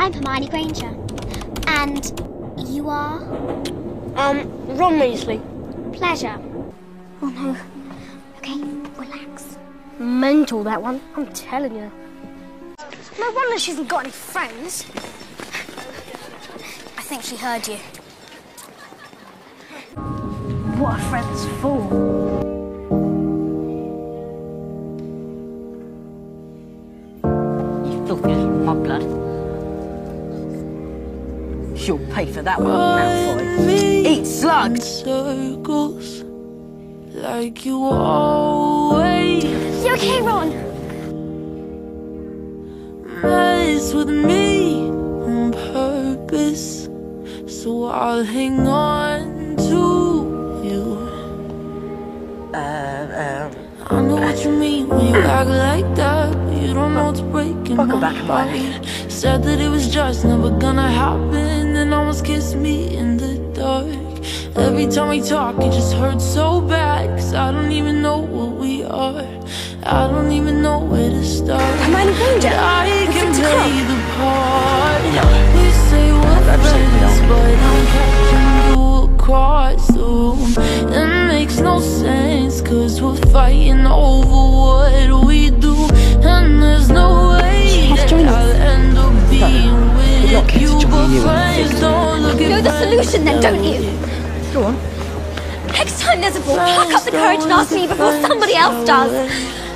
I'm Hermione Granger. And you are? Um, Ron Weasley. Pleasure. Oh no. Okay, relax. Mental, that one. I'm telling you. No wonder she hasn't got any friends. I think she heard you. What are friends for? You filthy little mudblood. She'll pay for that one, Malfoy. Eat slugs! circles like you always You okay, Ron? mess with me on purpose. So I'll hang on to you. Uh, I know what you mean when you act like that. You don't know it's breaking Welcome my back, Hermione. heart. Said that it was just never gonna happen, and almost kissed me in the dark. Every time we talk, it just hurts so bad. Cause I don't even know what we are. I don't even know where to start. Hermione Granger, But I you can to play the part. No. We say we're friends, but I'm catching you across don't look You know at the friends solution then, don't you? Go on. Next time there's a ball, pluck up the courage and ask me before somebody else does.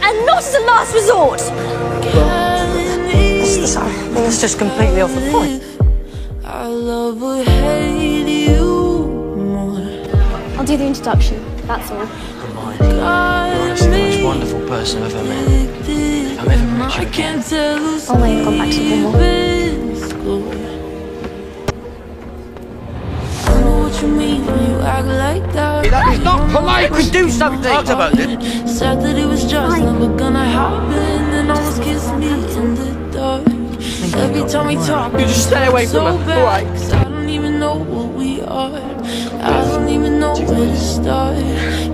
And not as a last resort. What's the sorry? Well, that's just completely off the point. I love or hate you more. I'll do the introduction, that's all. Hermione, you're honestly the most wonderful person I've ever met. If I'm ever met you I again, can't tell who's Oh, wait, gone back to Cornwall. Polite. what We do something want. about it. Said that it was just never gonna happen, and almost kissed me in the dark. Every time we talk, You just stay away from so her, bad, alright? 'cause I don't even know what we are. I don't even know where to start.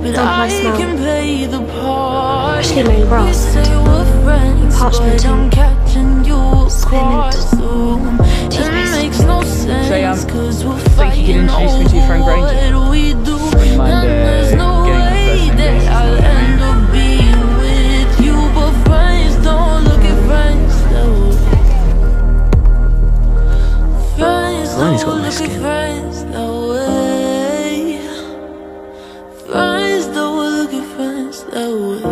But I can play the part. Especially mown grass We say we're friends, parchment but I'm catching you spearmint across the room. It makes no sense, Say, um, cause we're think you fighting could introduce me to your friend over Granger? Don't look at skin. friends that way. Friends don't look at friends that way.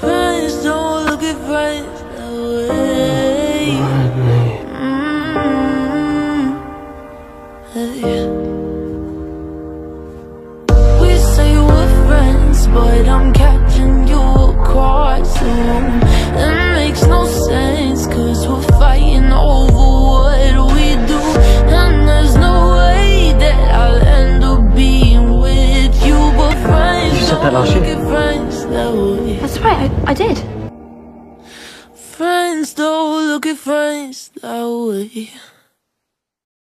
Friends don't look at friends that way. Mm. Hey. We say we're friends, but I'm catching you across the room. Did. Friends don't look at friends that way.